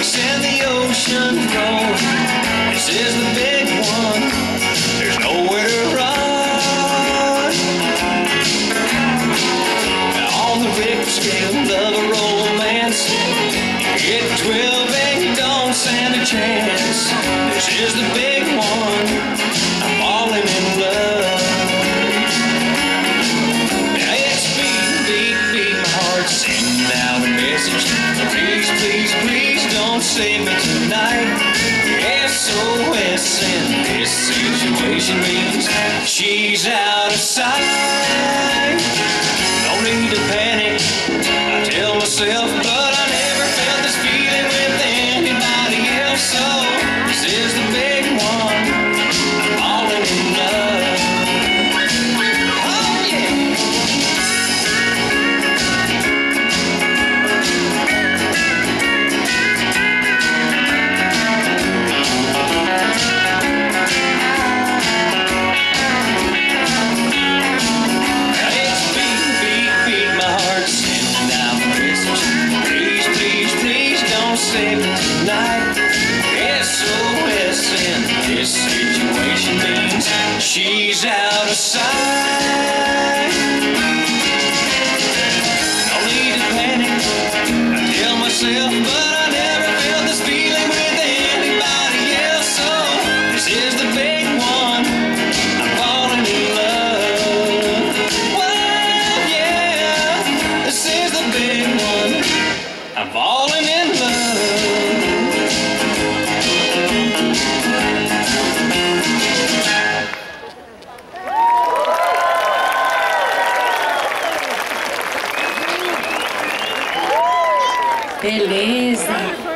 lakes and the ocean go. This is the big one. There's nowhere to run. Now on the Richter scale of a romance, you get 12 and don't stand a chance. This is the big one. I'm falling in love. Now it's beat, beat, beat. My heart. sending out a message. Please, please, please. Save me tonight. SOS in this situation means she's out of sight. No need to panic. I tell myself. Please don't save it tonight. SOS in this situation means she's out of sight. No need to panic. I tell myself, but I never felt this feeling with anybody else. So this is the big one. I'm falling in love. Well, yeah, this is the big one. I'm falling Beleza.